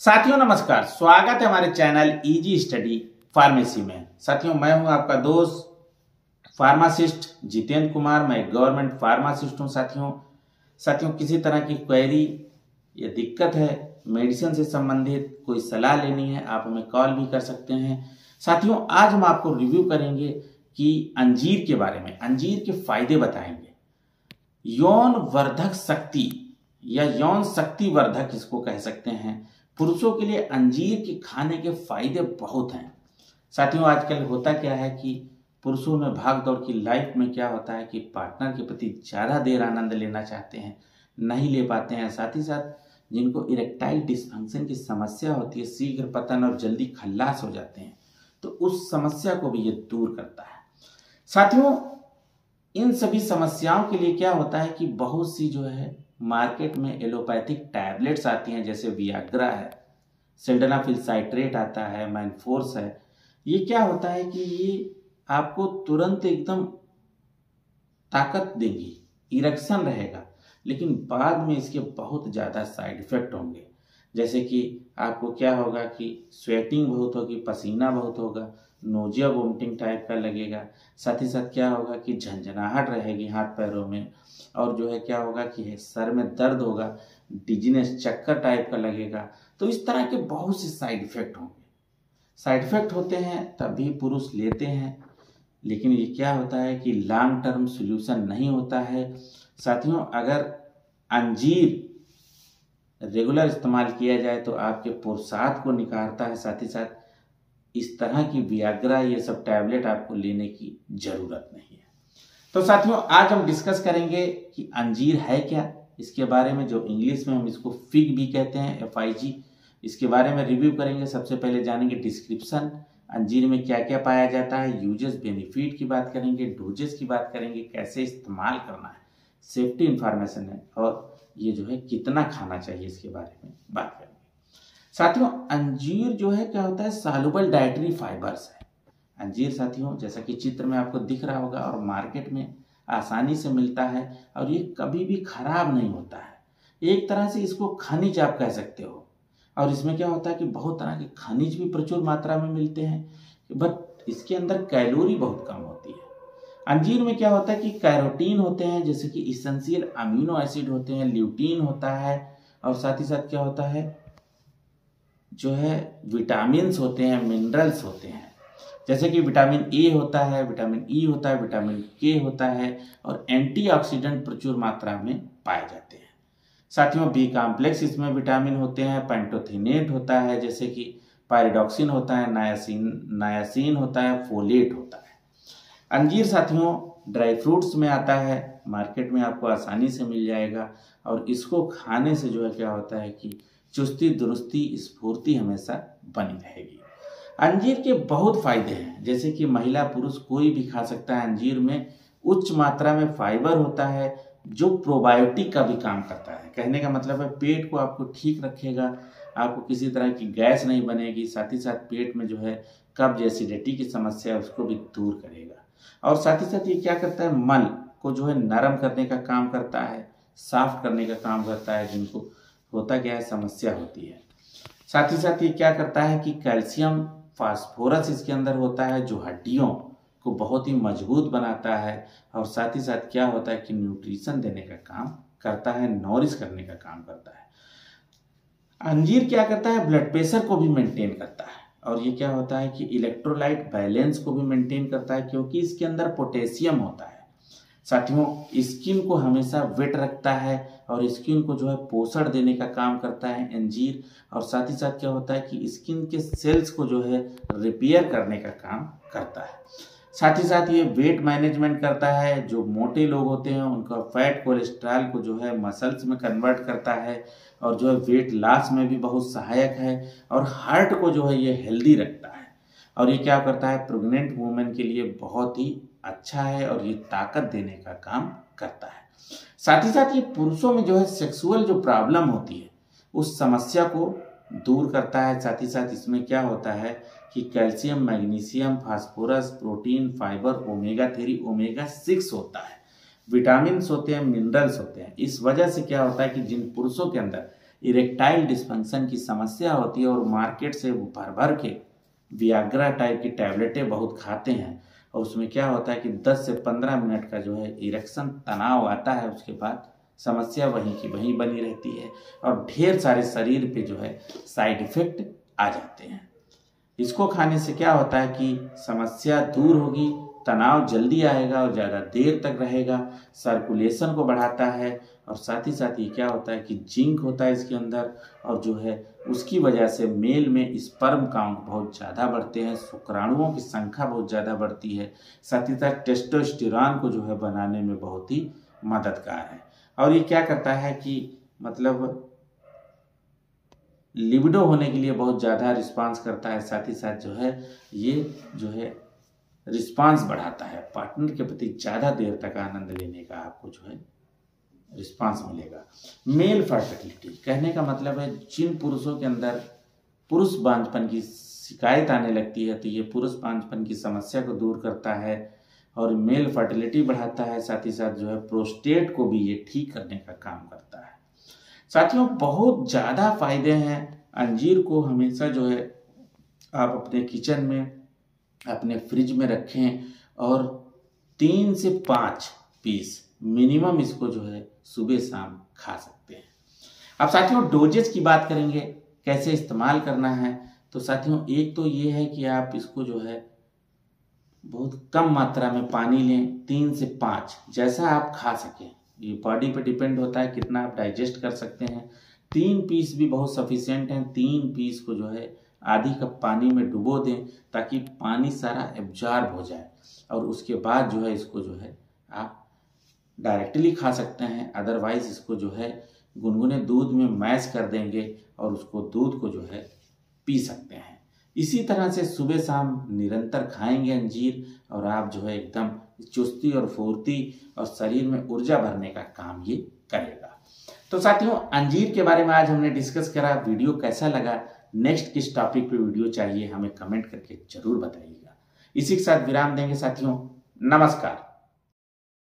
साथियों, नमस्कार। स्वागत है हमारे चैनल इजी स्टडी फार्मेसी में। साथियों, मैं हूँ आपका दोस्त फार्मासिस्ट जितेंद्र कुमार। मैं गवर्नमेंट फार्मासिस्ट हूँ, साथियों। साथियों, किसी तरह की क्वेरी या दिक्कत है मेडिसिन से संबंधित कोई सलाह लेनी है, आप हमें कॉल भी कर सकते हैं। साथियों, आज हम आपको रिव्यू करेंगे कि अंजीर के बारे में, अंजीर के फ़ायदे बताएँगे। यौन वर्धक शक्ति या यौन शक्ति वर्धक इसको कह सकते हैं। पुरुषों के लिए अंजीर के खाने के फ़ायदे बहुत हैं। साथियों, आजकल होता क्या है कि पुरुषों में भाग दौड़ की लाइफ में क्या होता है कि पार्टनर के प्रति ज़्यादा देर आनंद लेना चाहते हैं, नहीं ले पाते हैं। साथ ही साथ, जिनको इरेक्टाइल डिसफंक्शन की समस्या होती है, शीघ्र पतन और जल्दी खल्लास हो जाते हैं तो उस समस्या को भी ये दूर करता है। साथियों, इन सभी समस्याओं के लिए क्या होता है कि बहुत सी जो है मार्केट में एलोपैथिक टैबलेट्स आती हैं, जैसे वियाग्रा है सेल्डनाफिल साइट्रेट आता है मैनफोर्स है। ये क्या होता है कि ये आपको तुरंत एकदम ताकत देंगी इरेक्शन रहेगा, लेकिन बाद में इसके बहुत ज़्यादा साइड इफ़ेक्ट होंगे। जैसे कि आपको क्या होगा कि स्वेटिंग बहुत होगी, पसीना बहुत होगा नोजिया वोमिटिंग टाइप का लगेगा। साथ ही साथ क्या होगा कि झंझनाहट रहेगी हाथ पैरों में और जो है क्या होगा कि सर में दर्द होगा डिजीनेस चक्कर टाइप का लगेगा। तो इस तरह के बहुत से साइड इफ़ेक्ट होंगे। साइड इफ़ेक्ट होते हैं, तभी पुरुष लेते हैं, लेकिन ये क्या होता है कि लॉन्ग टर्म सोल्यूशन नहीं होता है। साथियों, अगर अंजीर रेगुलर इस्तेमाल किया जाए तो आपके पुरुषार्थ को निखारता है। साथ ही साथ इस तरह की वियाग्रा ये सब टैबलेट आपको लेने की ज़रूरत नहीं है। तो साथियों, आज हम डिस्कस करेंगे कि अंजीर है क्या? इसके बारे में जो इंग्लिश में हम इसको फिग भी कहते हैं एफ़ आई जी इसके बारे में रिव्यू करेंगे। सबसे पहले जानेंगे डिस्क्रिप्शन अंजीर में क्या क्या पाया जाता है यूजेस बेनिफिट की बात करेंगे डोजेस की बात करेंगे, कैसे इस्तेमाल करना है सेफ्टी इंफॉर्मेशन है, और ये जो है कितना खाना चाहिए इसके बारे में बात साथियों, अंजीर जो है, क्या होता है? सालुबल डाइटरी फाइबर्स है। अंजीर साथियों, जैसा कि चित्र में आपको दिख रहा होगा और मार्केट में आसानी से मिलता है और ये कभी भी खराब नहीं होता है। एक तरह से इसको खनिज आप कह सकते हो। और इसमें क्या होता है कि बहुत तरह के खनिज भी प्रचुर मात्रा में मिलते हैं बट इसके अंदर कैलोरी बहुत कम होती है। अंजीर में क्या होता है कि कैरोटीन होते हैं, जैसे कि इसेंशियल अमीनो एसिड होते हैं ल्यूटीन होता है और साथ ही साथ क्या होता है? जो है विटामिन होते हैं मिनरल्स होते हैं। जैसे कि विटामिन ए होता है विटामिन ई e होता है विटामिन के होता है और एंटीऑक्सीडेंट प्रचुर मात्रा में पाए जाते हैं। साथियों बी कॉम्प्लेक्स इसमें विटामिन होते हैं पेंटोथिनेट होता है, जैसे कि पायरिडॉक्सिन होता है नायासिन नायासिन होता है फोलेट होता है। अंजीर साथियों ड्राई फ्रूट्स में आता है मार्केट में आपको आसानी से मिल जाएगा और इसको खाने से जो है क्या होता है कि चुस्ती, दुरुस्ती, स्फूर्ति हमेशा बनी रहेगी। अंजीर के बहुत फ़ायदे हैं, जैसे कि महिला पुरुष कोई भी खा सकता है। अंजीर में उच्च मात्रा में फाइबर होता है, जो प्रोबायोटिक का भी काम करता है। कहने का मतलब है, पेट को आपको ठीक रखेगा, आपको किसी तरह की गैस नहीं बनेगी, साथ ही साथ पेट में जो है, कब्ज एसिडिटी की समस्या है उसको भी दूर करेगा। और साथ ही साथ ये क्या करता है, मल को जो है नरम करने का काम करता है, साफ़ करने का काम करता है, जिनको होता क्या है? समस्या होती है। साथ ही साथ ये क्या करता है कि कैल्शियम फास्फोरस इसके अंदर होता है, जो हड्डियों को बहुत ही मज़बूत बनाता है और साथ ही साथ क्या होता है कि न्यूट्रिशन देने का काम करता है, नॉरिश करने का काम करता है। अंजीर क्या करता है? ब्लड प्रेशर को भी मेंटेन करता है और ये क्या होता है कि इलेक्ट्रोलाइट बैलेंस को भी मेंटेन करता है, क्योंकि इसके अंदर पोटेशियम होता है। साथियों स्किन को हमेशा वेट रखता है और स्किन को जो है पोषण देने का काम करता है अंजीर। और साथ ही साथ क्या होता है कि स्किन के सेल्स को जो है रिपेयर करने का काम करता है। साथ ही साथ ये वेट मैनेजमेंट करता है। जो मोटे लोग होते हैं, उनका फैट कोलेस्ट्रॉल को जो है मसल्स में कन्वर्ट करता है और जो है वेट लॉस में भी बहुत सहायक है और हार्ट को जो है ये हेल्दी रखता है। और ये क्या करता है? प्रेग्नेंट वुमेन के लिए बहुत ही अच्छा है और ये ताकत देने का काम करता है। साथ ही साथ ये पुरुषों में जो है सेक्सुअल जो प्रॉब्लम होती है, उस समस्या को दूर करता है। साथ ही साथ इसमें क्या होता है कि calcium magnesium phosphorus protein fibre omega three omega six होता है। विटामिन होते हैं मिनरल्स होते हैं। इस वजह से क्या होता है कि जिन पुरुषों के अंदर इरेक्टाइल डिस्फंक्शन की समस्या होती है और मार्केट से भर भर के वियाग्रा टाइप की टैबलेटें बहुत खाते हैं और उसमें क्या होता है कि 10 से 15 मिनट का जो है इरेक्शन तनाव आता है उसके बाद समस्या वहीं की वहीं बनी रहती है और ढेर सारे शरीर पे जो है साइड इफ़ेक्ट आ जाते हैं। इसको खाने से क्या होता है कि समस्या दूर होगी तनाव जल्दी आएगा और ज़्यादा देर तक रहेगा। सर्कुलेशन को बढ़ाता है और साथ ही साथ ये क्या होता है कि जिंक होता है इसके अंदर और जो है उसकी वजह से मेल में स्पर्म काउंट बहुत ज़्यादा बढ़ते हैं, शुक्राणुओं की संख्या बहुत ज़्यादा बढ़ती है। साथ ही साथ टेस्टोस्टिरान को जो है बनाने में बहुत ही मददगार है। और ये क्या करता है कि मतलब लिबिडो होने के लिए बहुत ज़्यादा रिस्पांस करता है। साथ ही साथ जो है ये जो है रिस्पांस बढ़ाता है। पार्टनर के प्रति ज़्यादा देर तक आनंद लेने का आपको जो है रिस्पांस मिलेगा। मेल फर्टिलिटी कहने का मतलब है, जिन पुरुषों के अंदर पुरुष बांझपन की शिकायत आने लगती है तो ये पुरुष बांझपन की समस्या को दूर करता है और मेल फर्टिलिटी बढ़ाता है। साथ ही साथ जो है प्रोस्टेट को भी ये ठीक करने का काम करता है। साथियों, बहुत ज़्यादा फ़ायदे हैं। अंजीर को हमेशा जो है आप अपने किचन में अपने फ्रिज में रखें और तीन से पाँच पीस मिनिमम इसको जो है सुबह शाम खा सकते हैं। अब साथियों डोजेज की बात करेंगे, कैसे इस्तेमाल करना है? तो साथियों, एक तो ये है कि आप इसको जो है बहुत कम मात्रा में पानी लें, तीन से पाँच, जैसा आप खा सकें। ये बॉडी पे डिपेंड होता है कितना आप डाइजेस्ट कर सकते हैं। तीन पीस भी बहुत सफिशियंट हैं, तीन पीस को जो है आधी कप पानी में डुबो दें ताकि पानी सारा एब्जॉर्ब हो जाए और उसके बाद जो है इसको जो है आप डायरेक्टली खा सकते हैं। अदरवाइज़ इसको जो है गुनगुने दूध में मैश कर देंगे और उसको दूध को जो है पी सकते हैं। इसी तरह से सुबह शाम निरंतर खाएँगे अंजीर और आप जो है एकदम चुस्ती और फुर्ती और शरीर में ऊर्जा भरने का काम ये करेगा। तो साथियों, अंजीर के बारे में आज हमने डिस्कस करा, वीडियो कैसा लगा? नेक्स्ट किस टॉपिक पे वीडियो चाहिए, हमें कमेंट करके ज़रूर बताइएगा। इसी के साथ विराम देंगे साथियों। नमस्कार।